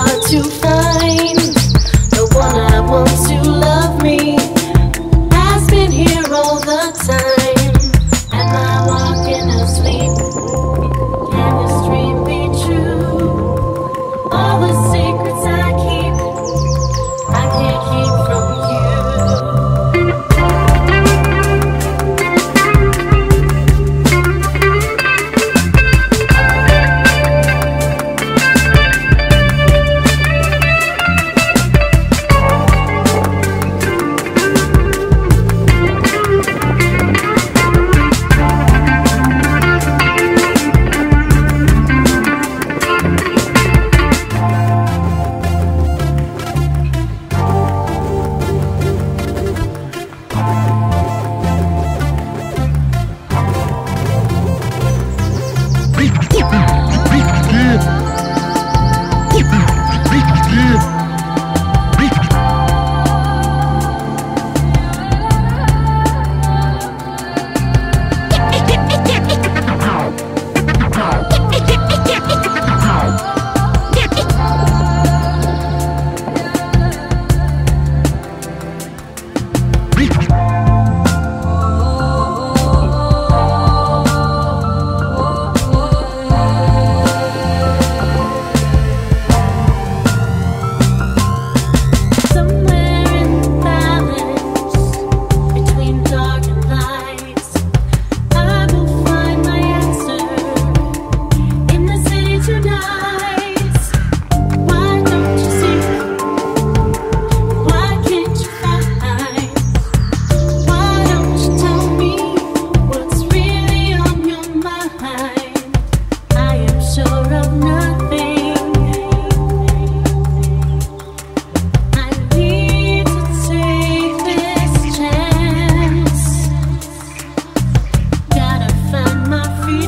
hard to find.